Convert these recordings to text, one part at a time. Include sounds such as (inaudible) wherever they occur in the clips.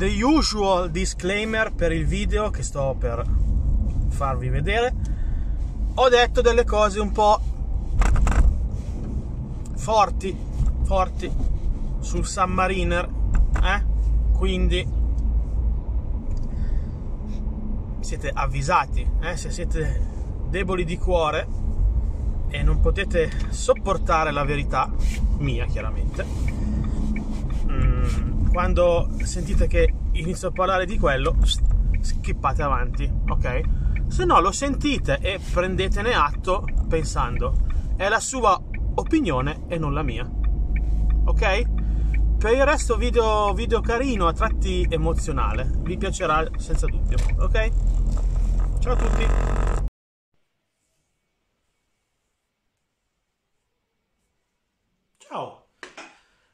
the usual disclaimer per il video che sto per farvi vedere. Ho detto delle cose un po' forti, forti sul Submariner, eh? Quindi siete avvisati, eh? Se siete deboli di cuore e non potete sopportare la verità, mia chiaramente, quando sentite che inizio a parlare di quello, skippate avanti, ok? Se no lo sentite e prendetene atto pensando, è la sua opinione e non la mia, ok? Per il resto video, video carino, a tratti emozionale, vi piacerà senza dubbio, ok? Ciao a tutti! Ciao,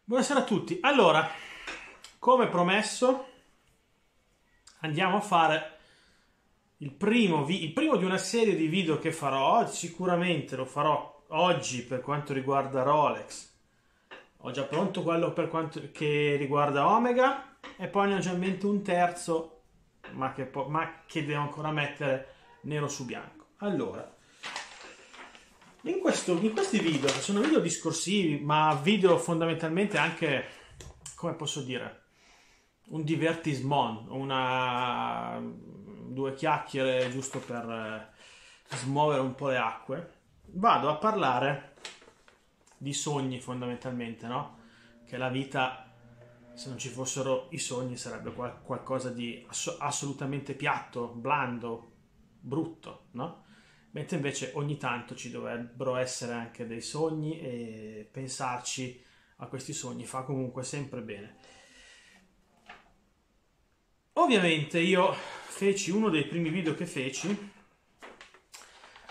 buonasera a tutti. Allora, come promesso, andiamo a fare il primo, vi- il primo di una serie di video che farò. Sicuramente lo farò oggi per quanto riguarda Rolex. Ho già pronto quello per quanto che riguarda Omega e poi ne ho già in mente un terzo, ma che, po- ma che devo ancora mettere nero su bianco. Allora, in, questo, in questi video, che sono video discorsivi, ma video fondamentalmente anche, come posso dire, un divertissement, una, due chiacchiere giusto per eh, smuovere un po' le acque, vado a parlare di sogni fondamentalmente, no? Che la vita, se non ci fossero i sogni, sarebbe qual- qualcosa di ass- assolutamente piatto, blando, brutto, no? mentre invece ogni tanto ci dovrebbero essere anche dei sogni e pensarci a questi sogni fa comunque sempre bene. Ovviamente io feci uno dei primi video che feci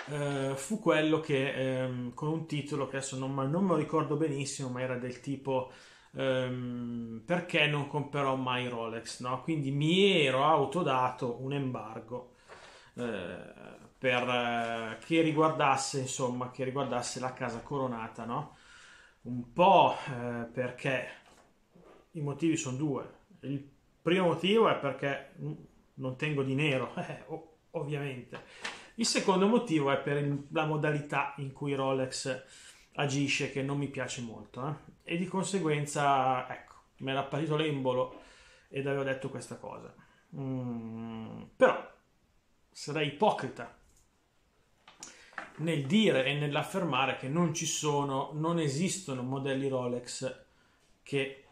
eh, fu quello che ehm, con un titolo che adesso non, non, me lo ricordo benissimo, ma era del tipo ehm, perché non comprerò mai Rolex, no? Quindi mi ero autodato un embargo eh, per, eh, che riguardasse insomma che riguardasse la casa coronata no? un po' eh, perché i motivi sono due il primo motivo è perché non tengo di nero (laughs) eh, ovviamente il secondo motivo è per la modalità in cui Rolex agisce che non mi piace molto eh? e di conseguenza ecco mi era partito l'embolo ed avevo detto questa cosa mm, però sarei ipocrita nel dire e nell'affermare che non ci sono, non esistono modelli Rolex che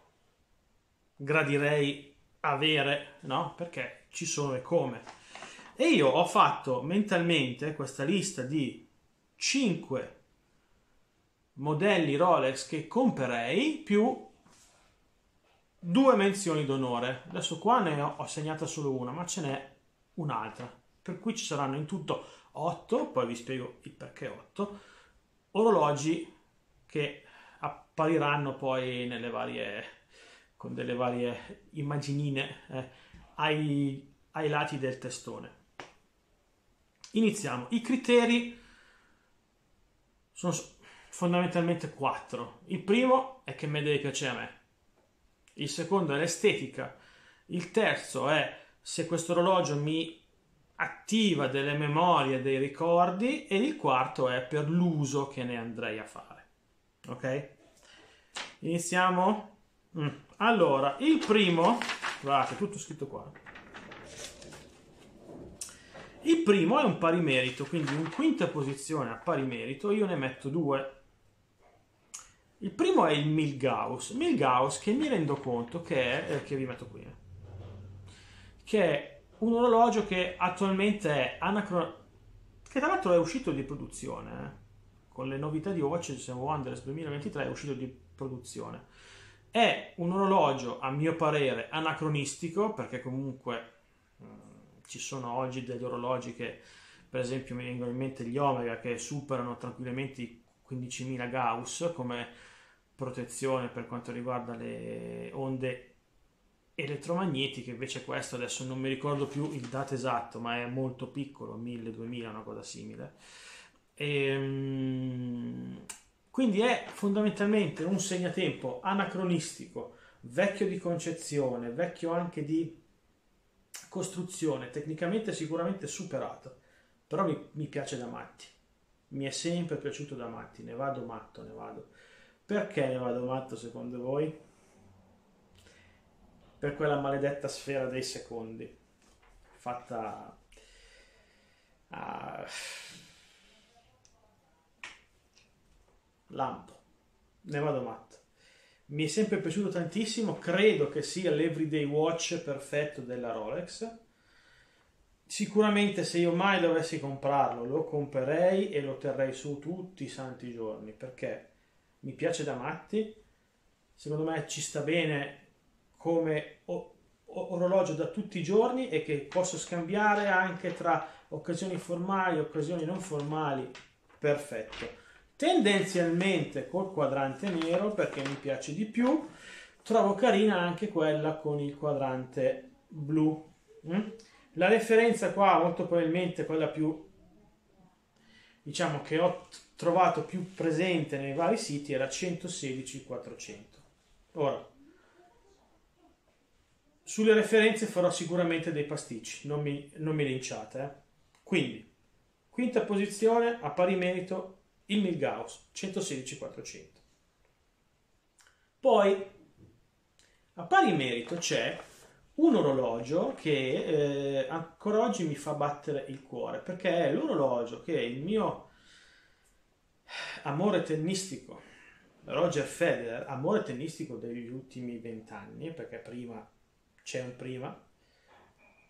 gradirei avere, no? Perché ci sono e come. E io ho fatto mentalmente questa lista di 5 modelli Rolex che comprerei più due menzioni d'onore. Adesso qua ne ho, ho segnata solo una, ma ce n'è un'altra. Per cui ci saranno in tutto 8, poi vi spiego il perché 8, orologi che appariranno poi nelle varie, con delle varie immaginine eh, ai, ai lati del testone. Iniziamo. I criteri sono fondamentalmente quattro. Il primo è che mi deve piacere a me. Il secondo è l'estetica. Il terzo è se questo orologio mi attiva delle memorie, dei ricordi e il quarto è per l'uso che ne andrei a fare. Ok? Iniziamo? Mm. Allora, il primo, guardate, tutto scritto qua. Il primo è un pari merito, quindi in quinta posizione a pari merito io ne metto due. Il primo è il Milgauss. Milgauss che mi rendo conto che è, eh, che vi metto qui, eh, che è un orologio che attualmente è anacrono... che tra l'altro è uscito di produzione, eh? con le novità di Watches and Wonders 2023 è uscito di produzione. È un orologio, a mio parere, anacronistico, perché comunque mh, ci sono oggi degli orologi che, per esempio, mi vengono in mente gli Omega, che superano tranquillamente i 15.000 Gauss come protezione per quanto riguarda le onde elettromagnetiche, invece questo adesso non mi ricordo più il dato esatto, ma è molto piccolo, 1000-2000, una cosa simile. E, ehm, quindi è fondamentalmente un segnatempo anacronistico, vecchio di concezione, vecchio anche di costruzione, tecnicamente sicuramente superato, però mi, mi piace da matti. Mi è sempre piaciuto da matti, ne vado matto, ne vado. Perché ne vado matto secondo voi? Per quella maledetta sfera dei secondi, fatta a lampo. Ne vado matto. Mi è sempre piaciuto tantissimo, credo che sia l'everyday watch perfetto della Rolex. Sicuramente se io mai dovessi comprarlo lo comprerei e lo terrei su tutti i santi giorni perché mi piace da matti, secondo me ci sta bene come orologio da tutti i giorni e che posso scambiare anche tra occasioni formali e occasioni non formali. Perfetto tendenzialmente col quadrante nero perché mi piace di più trovo carina anche quella con il quadrante blu mm? la referenza qua molto probabilmente quella più diciamo che ho trovato più presente nei vari siti era 116 400 ora sulle referenze farò sicuramente dei pasticci non mi, non mi linciate eh? quindi quinta posizione a pari merito il Milgauss 116-400. Poi, a pari merito, c'è un orologio che eh, ancora oggi mi fa battere il cuore, perché è l'orologio che il mio amore tennistico, Roger Federer, amore tennistico degli ultimi vent'anni, perché prima c'è un prima,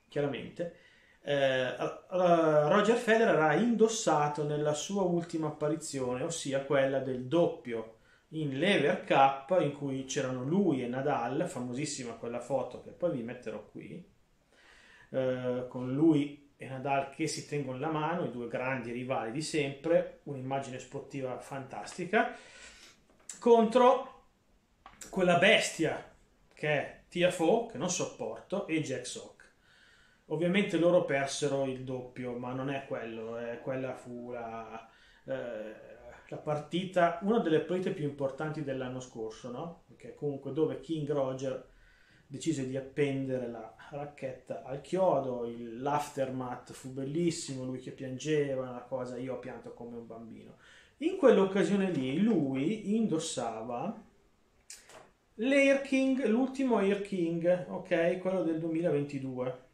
chiaramente, eh, Roger Federer ha indossato nella sua ultima apparizione, ossia quella del doppio in Lever Cup in cui c'erano lui e Nadal, famosissima quella foto che poi vi metterò qui, eh, con lui e Nadal che si tengono la mano, i due grandi rivali di sempre, un'immagine sportiva fantastica, contro quella bestia che è Tiafoe, che non sopporto, e Jack Sock. Ovviamente loro persero il doppio, ma non è quello, eh, quella fu la, eh, la, partita, una delle partite più importanti dell'anno scorso, no? Perché comunque dove King Roger decise di appendere la racchetta al chiodo, il, l'aftermath fu bellissimo, lui che piangeva, una cosa, io ho pianto come un bambino. In quell'occasione lì lui indossava l'Air King, l'ultimo Air King, ok, quello del 2022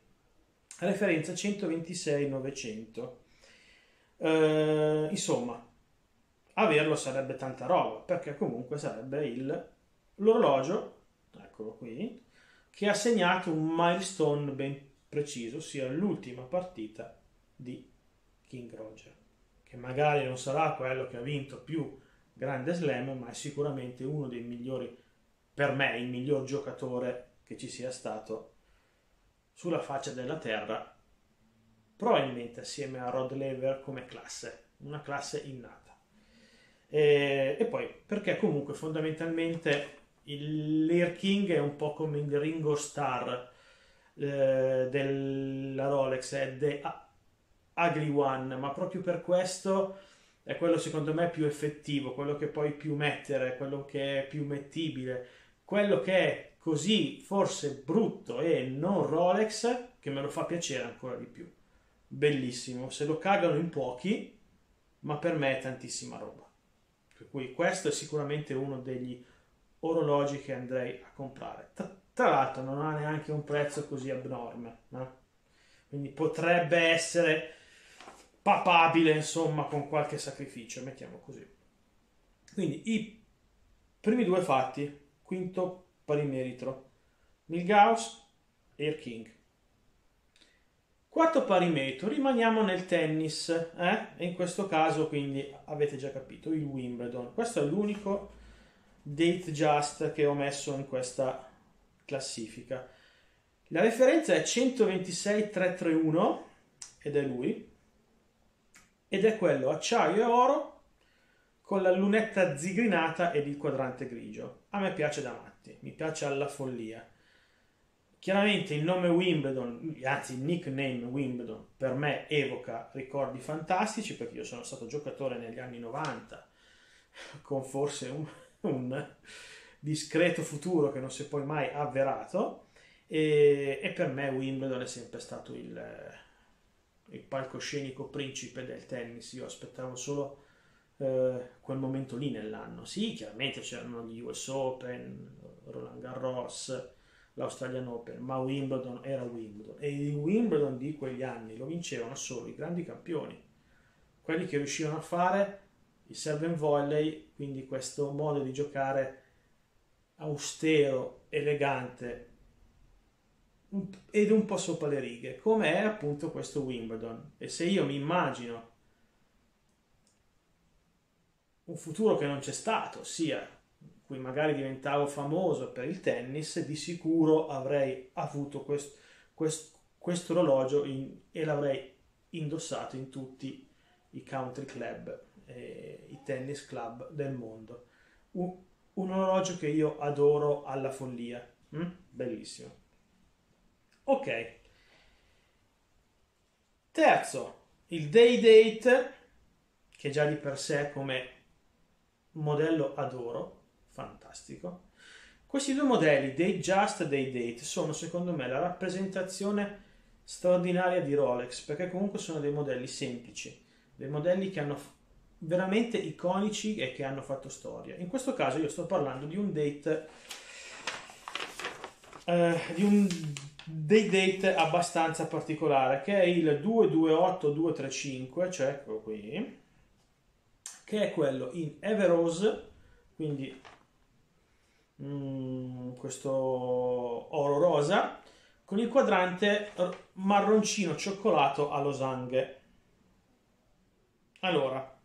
referenza 126-900. Eh, insomma, averlo sarebbe tanta roba, perché comunque sarebbe il, l'orologio, eccolo qui, che ha segnato un milestone ben preciso, ossia l'ultima partita di King Roger, che magari non sarà quello che ha vinto più grande slam, ma è sicuramente uno dei migliori, per me, il miglior giocatore che ci sia stato sulla faccia della Terra, probabilmente assieme a Rod Lever come classe, una classe innata. E, e poi perché comunque fondamentalmente l'Air King è un po' come il Ringo Star eh, della Rolex, è The Ugly One, ma proprio per questo è quello secondo me più effettivo, quello che puoi più mettere, quello che è più mettibile, quello che è così forse brutto e non Rolex che me lo fa piacere ancora di più. Bellissimo, se lo cagano in pochi, ma per me è tantissima roba. Per cui questo è sicuramente uno degli orologi che andrei a comprare. Tra, tra l'altro non ha neanche un prezzo così abnorme, no? quindi potrebbe essere papabile insomma con qualche sacrificio, mettiamo così. Quindi i primi due fatti, quinto pari merito. Milgauss, Air King. Quarto pari merito, rimaniamo nel tennis, eh? e in questo caso quindi avete già capito, il Wimbledon. Questo è l'unico date just che ho messo in questa classifica. La referenza è 126.331 ed è lui, ed è quello acciaio e oro con la lunetta zigrinata ed il quadrante grigio. A me piace da matti, mi piace alla follia. Chiaramente il nome Wimbledon, anzi il nickname Wimbledon, per me evoca ricordi fantastici perché io sono stato giocatore negli anni 90 con forse un, un discreto futuro che non si è poi mai avverato e, e per me Wimbledon è sempre stato il, il palcoscenico principe del tennis. Io aspettavo solo eh, quel momento lì nell'anno. Sì, chiaramente c'erano gli US Open, Roland Garros, l'Australian Open, ma Wimbledon era Wimbledon. E il Wimbledon di quegli anni lo vincevano solo i grandi campioni, quelli che riuscivano a fare il serve and volley, quindi questo modo di giocare austero, elegante ed un po' sopra le righe, come è appunto questo Wimbledon. E se io mi immagino un futuro che non c'è stato, ossia cui magari diventavo famoso per il tennis, di sicuro avrei avuto questo quest, quest orologio in, e l'avrei indossato in tutti i country club, eh, i tennis club del mondo. Un, un, orologio che io adoro alla follia. Mm? Bellissimo. Ok. Terzo, il day date, che già di per sé come modello adoro, fantastico. Questi due modelli, Date Just e Date Date, sono secondo me la rappresentazione straordinaria di Rolex, perché comunque sono dei modelli semplici, dei modelli che hanno veramente iconici e che hanno fatto storia. In questo caso io sto parlando di un date eh, di un date date abbastanza particolare che è il 228235, cioè eccolo qui, che è quello in Everose, quindi mm, questo oro rosa, con il quadrante marroncino cioccolato a losanghe. Allora,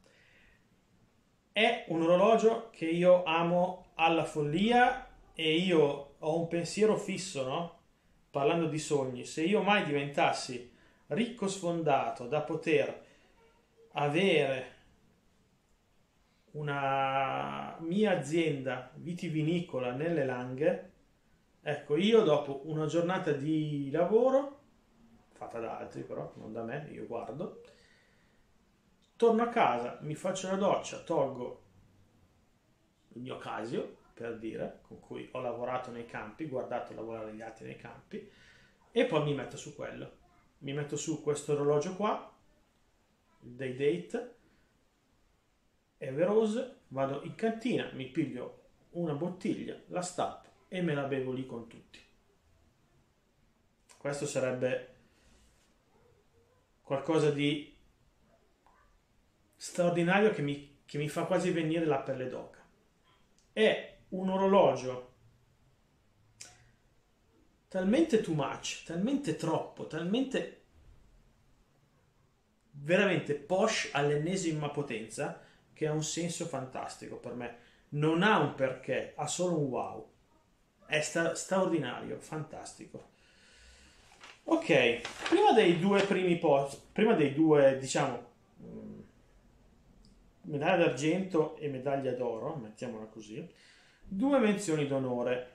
è un orologio che io amo alla follia e io ho un pensiero fisso, no? Parlando di sogni, se io mai diventassi ricco sfondato da poter avere una mia azienda vitivinicola nelle Langhe, ecco, io dopo una giornata di lavoro, fatta da altri però, non da me, io guardo, torno a casa, mi faccio la doccia, tolgo il mio Casio, per dire, con cui ho lavorato nei campi, guardato lavorare gli altri nei campi, e poi mi metto su quello. Mi metto su questo orologio qua, il day date, Everose, vado in cantina, mi piglio una bottiglia, la stappo e me la bevo lì con tutti. Questo sarebbe qualcosa di straordinario che mi, che mi fa quasi venire la pelle d'oca. È un orologio talmente too much, talmente troppo, talmente veramente posh all'ennesima potenza che ha un senso fantastico per me. Non ha un perché, ha solo un wow. È sta- straordinario, fantastico. Ok, prima dei due primi post, prima dei due, diciamo, mm, medaglia d'argento e medaglia d'oro, mettiamola così, due menzioni d'onore.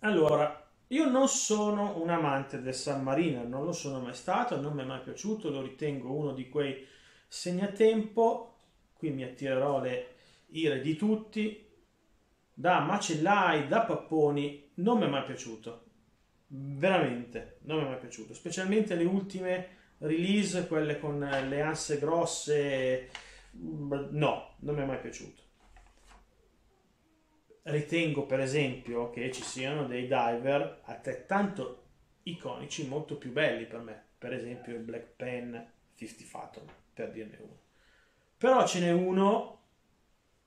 Allora, io non sono un amante del San Marino, non lo sono mai stato, non mi è mai piaciuto, lo ritengo uno di quei segnatempo qui mi attirerò le ire di tutti, da macellai, da papponi, non mi è mai piaciuto, veramente, non mi è mai piaciuto, specialmente le ultime release, quelle con le anse grosse, no, non mi è mai piaciuto. Ritengo per esempio che ci siano dei diver altrettanto iconici, molto più belli per me, per esempio il Black Pen 50 Phantom, per dirne uno. Però ce n'è uno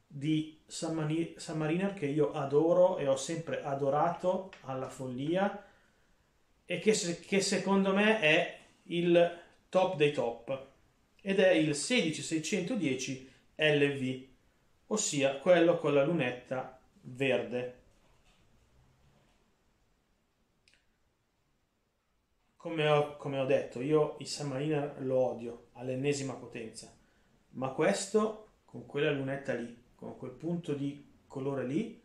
di Submariner che io adoro e ho sempre adorato alla follia e che, che secondo me è il top dei top ed è il 16610 LV, ossia quello con la lunetta verde. Come ho, come ho detto, io il Submariner lo odio all'ennesima potenza ma questo con quella lunetta lì, con quel punto di colore lì,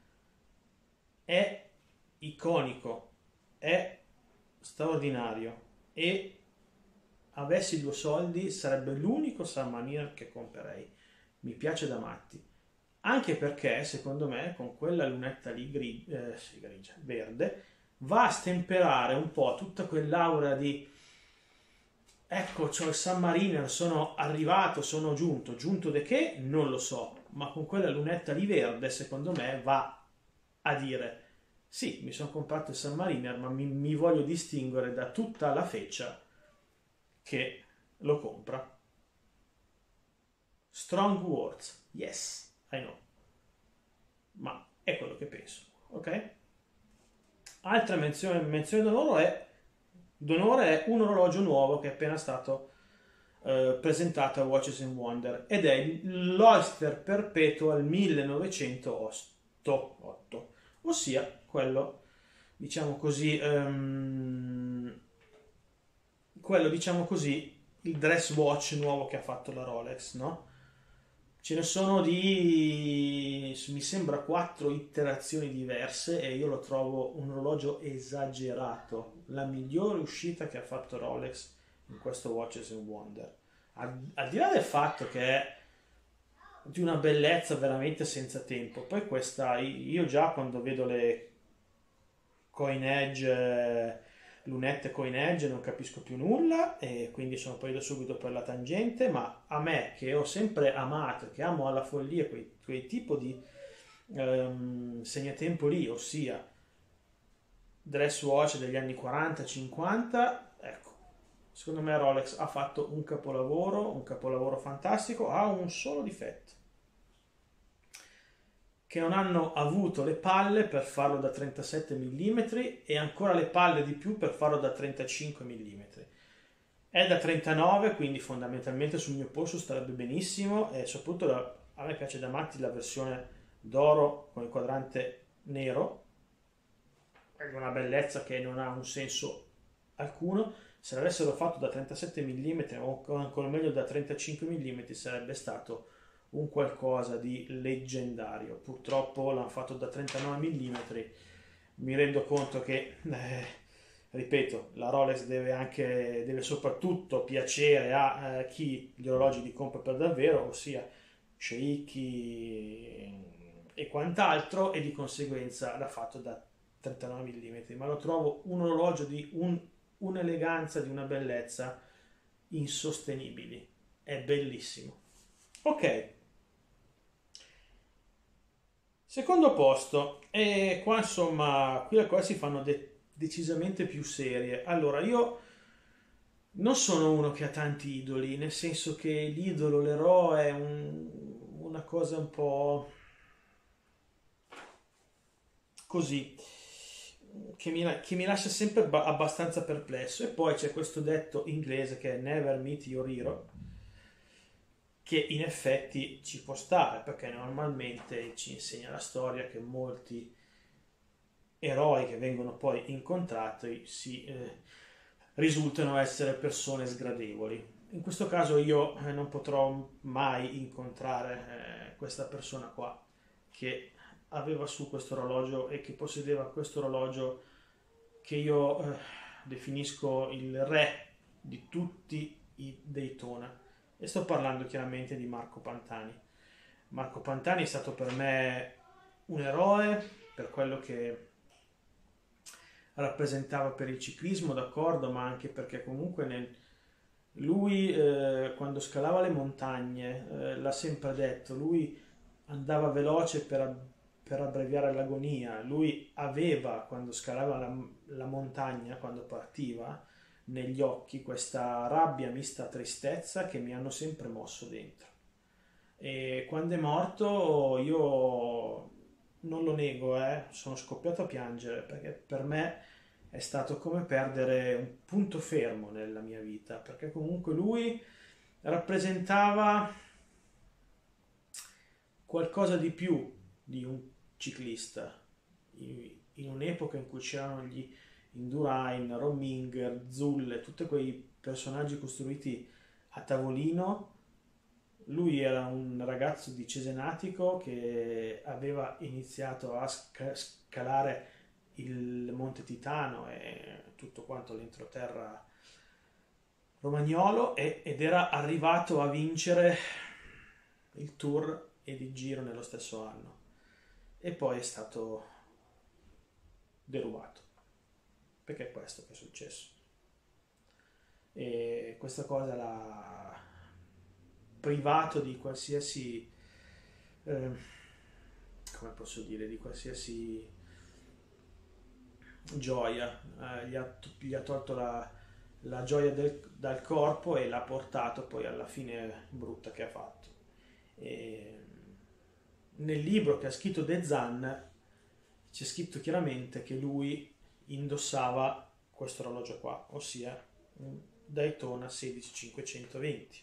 è iconico, è straordinario e avessi due soldi sarebbe l'unico Submariner che comprerei. Mi piace da matti. Anche perché, secondo me, con quella lunetta lì gri- eh, sì, grigia, verde, va a stemperare un po' tutta quell'aura di ecco, c'ho il San Mariner, sono arrivato, sono giunto, giunto di che? Non lo so, ma con quella lunetta lì verde, secondo me, va a dire sì, mi sono comprato il San Mariner, ma mi, mi voglio distinguere da tutta la feccia che lo compra. Strong words, yes, I know, ma è quello che penso, ok? Altra menzione, menzione d'onore è, d'onore è un orologio nuovo che è appena stato eh, presentato a Watches and Wonder ed è l'Oyster Perpetual 1908, ossia quello, diciamo così, um, quello, diciamo così, il dress watch nuovo che ha fatto la Rolex, no? Ce ne sono di, mi sembra, quattro iterazioni diverse e io lo trovo un orologio esagerato, la migliore uscita che ha fatto Rolex in questo Watches and Wonder. Al, al di là del fatto che è di una bellezza veramente senza tempo, poi questa, io già quando vedo le coin edge lunette coin edge non capisco più nulla e quindi sono partito subito per la tangente, ma a me che ho sempre amato, che amo alla follia quei, quei tipo di um, segnatempo lì, ossia dress watch degli anni 40-50, ecco, secondo me Rolex ha fatto un capolavoro, un capolavoro fantastico, ha un solo difetto che non hanno avuto le palle per farlo da 37 mm e ancora le palle di più per farlo da 35 mm. È da 39, quindi fondamentalmente sul mio polso starebbe benissimo e soprattutto la, a me piace da matti la versione d'oro con il quadrante nero, è una bellezza che non ha un senso alcuno. Se l'avessero fatto da 37 mm o ancora meglio da 35 mm sarebbe stato un qualcosa di leggendario. Purtroppo l'hanno fatto da 39 mm. Mi rendo conto che, eh, ripeto, la Rolex deve anche, deve soprattutto piacere a eh, chi gli orologi li compra per davvero, ossia sceicchi e quant'altro, e di conseguenza l'ha fatto da 39 mm. Ma lo trovo un orologio di un, un'eleganza, di una bellezza insostenibili. È bellissimo. Ok, Secondo posto, e qua insomma, qui le cose si fanno de- decisamente più serie. Allora, io non sono uno che ha tanti idoli, nel senso che l'idolo, l'eroe è un, una cosa un po' così, che mi, che mi lascia sempre abbastanza perplesso. E poi c'è questo detto inglese che è Never meet your hero che in effetti ci può stare perché normalmente ci insegna la storia che molti eroi che vengono poi incontrati si eh, risultano essere persone sgradevoli. In questo caso io eh, non potrò mai incontrare eh, questa persona qua che aveva su questo orologio e che possedeva questo orologio che io eh, definisco il re di tutti i Daytona e sto parlando chiaramente di Marco Pantani. Marco Pantani è stato per me un eroe per quello che rappresentava per il ciclismo, d'accordo, ma anche perché comunque nel... lui eh, quando scalava le montagne, eh, l'ha sempre detto, lui andava veloce per, per abbreviare l'agonia, lui aveva quando scalava la, la montagna, quando partiva, negli occhi questa rabbia mista tristezza che mi hanno sempre mosso dentro. E quando è morto io non lo nego, eh, sono scoppiato a piangere perché per me è stato come perdere un punto fermo nella mia vita, perché comunque lui rappresentava qualcosa di più di un ciclista in un'epoca in cui c'erano gli Indurain, Rominger, Zulle, tutti quei personaggi costruiti a tavolino. Lui era un ragazzo di Cesenatico che aveva iniziato a scalare il Monte Titano e tutto quanto l'entroterra romagnolo ed era arrivato a vincere il tour e di giro nello stesso anno e poi è stato derubato perché è questo che è successo. E questa cosa l'ha privato di qualsiasi eh, come posso dire di qualsiasi gioia. Eh, gli, ha, gli, ha, tolto la, la gioia del, dal corpo e l'ha portato poi alla fine brutta che ha fatto. E, nel libro che ha scritto De Zan c'è scritto chiaramente che lui indossava questo orologio qua ossia un Daytona 16520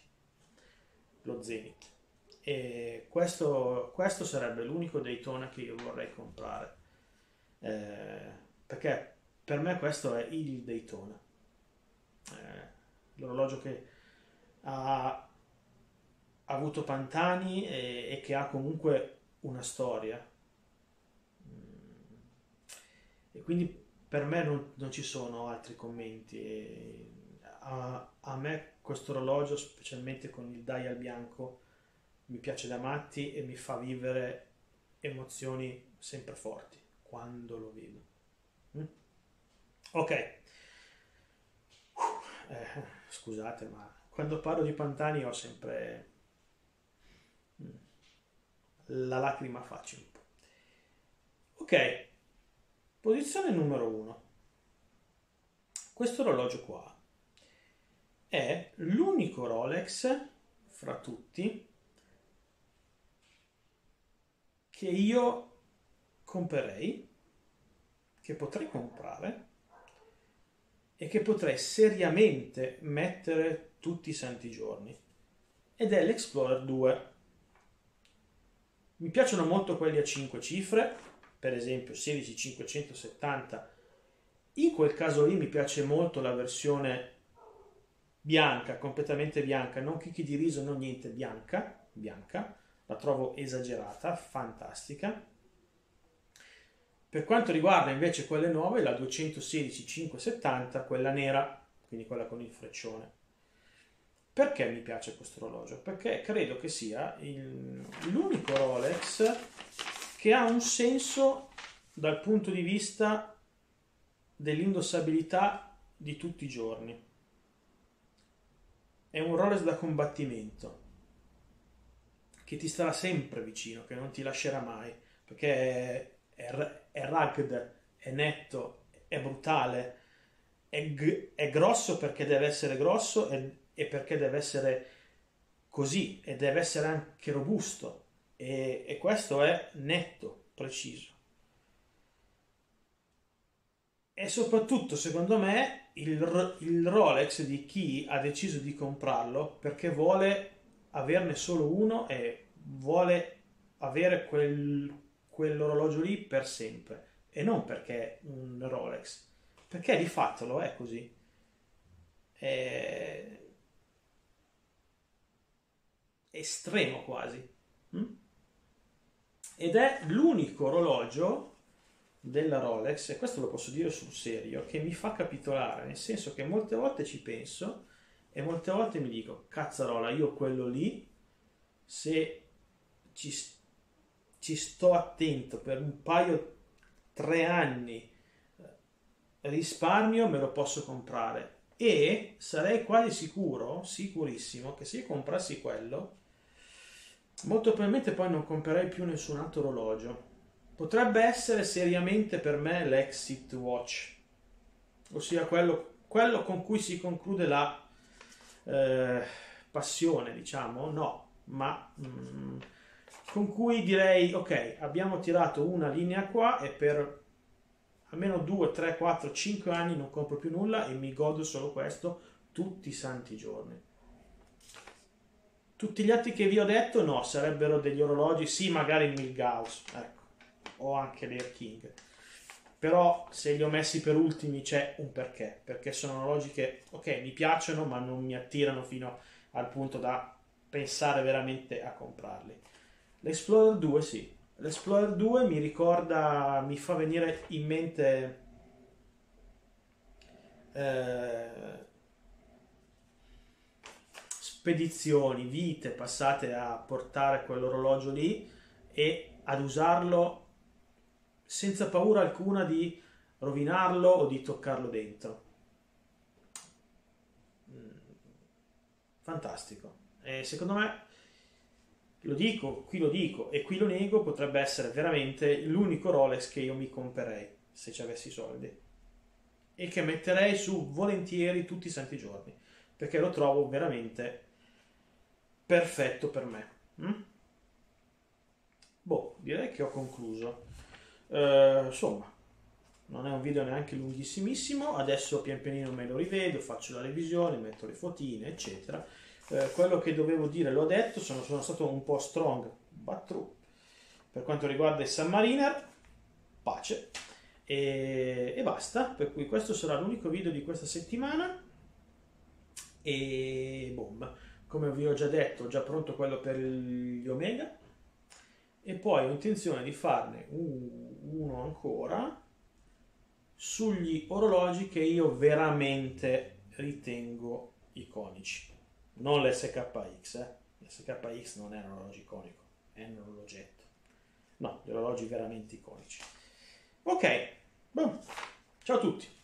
lo Zenith. E questo, questo sarebbe l'unico Daytona che io vorrei comprare eh, perché per me questo è il Daytona. Eh, l'orologio che ha, avuto Pantani e, e, che ha comunque una storia. E quindi per me non, non ci sono altri commenti a, a me questo orologio, specialmente con il dial bianco, mi piace da matti e mi fa vivere emozioni sempre forti quando lo vedo. Mm? Ok. Eh, scusate, ma quando parlo di Pantani ho sempre mm, la lacrima facile un po'. Ok, posizione numero uno. Questo orologio qua è l'unico Rolex fra tutti che io comprerei, che potrei comprare e che potrei seriamente mettere tutti i santi giorni. Ed è l'Explorer 2. Mi piacciono molto quelli a 5 cifre, per esempio 16570. In quel caso lì mi piace molto la versione bianca, completamente bianca, non chicchi di riso, non niente, bianca, bianca, la trovo esagerata, fantastica. Per quanto riguarda invece quelle nuove, la 216 570, quella nera, quindi quella con il freccione. Perché mi piace questo orologio? Perché credo che sia il, l'unico Rolex che ha un senso dal punto di vista dell'indossabilità di tutti i giorni. È un Rolex da combattimento che ti starà sempre vicino, che non ti lascerà mai, perché è, è, è rugged, è netto, è brutale, è, è, grosso perché deve essere grosso e, e, perché deve essere così e deve essere anche robusto e, e questo è netto, preciso. E soprattutto, secondo me, il, il Rolex di chi ha deciso di comprarlo perché vuole averne solo uno e vuole avere quel, quell'orologio lì per sempre e non perché un Rolex perché di fatto lo è così è estremo quasi mm? Ed è l'unico orologio della Rolex, e questo lo posso dire sul serio, che mi fa capitolare, nel senso che molte volte ci penso e molte volte mi dico, cazzarola, io quello lì, se ci, ci sto attento per un paio, tre anni, eh, risparmio, me lo posso comprare. E sarei quasi sicuro, sicurissimo, che se io comprassi quello, molto probabilmente poi non comprerei più nessun altro orologio potrebbe essere seriamente per me l'exit watch, ossia quello, quello con cui si conclude la eh, passione, diciamo, no, ma mm, con cui direi ok, abbiamo tirato una linea qua e per almeno 2, 3, 4, 5 anni non compro più nulla e mi godo solo questo tutti i santi giorni. Tutti gli altri che vi ho detto no, sarebbero degli orologi, sì, magari il Milgauss, ecco o anche l'Air King. Però se li ho messi per ultimi c'è un perché, perché sono orologi che, ok, mi piacciono ma non mi attirano fino al punto da pensare veramente a comprarli. L'Explorer 2 sì, l'Explorer 2 mi ricorda, mi fa venire in mente eh, spedizioni, vite passate a portare quell'orologio lì e ad usarlo senza paura alcuna di rovinarlo o di toccarlo dentro. Mm, fantastico. E secondo me, lo dico, qui lo dico e qui lo nego, potrebbe essere veramente l'unico Rolex che io mi comprerei se ci avessi soldi e che metterei su volentieri tutti i santi giorni perché lo trovo veramente perfetto per me. Mm? Boh, direi che ho concluso. Uh, insomma, non è un video neanche lunghissimissimo. Adesso pian pianino me lo rivedo, faccio la revisione, metto le fotine, eccetera. Uh, quello che dovevo dire l'ho detto, sono, sono stato un po' strong, but true. Per quanto riguarda il Submariner, pace. E, e basta. Per cui questo sarà l'unico video di questa settimana. E boom. Come vi ho già detto, già pronto quello per gli Omega e poi ho intenzione di farne uno ancora sugli orologi che io veramente ritengo iconici. Non l'SKX, eh. l'SKX non è un orologio iconico, è un orologetto. No, gli orologi veramente iconici. Ok, boom. ciao a tutti.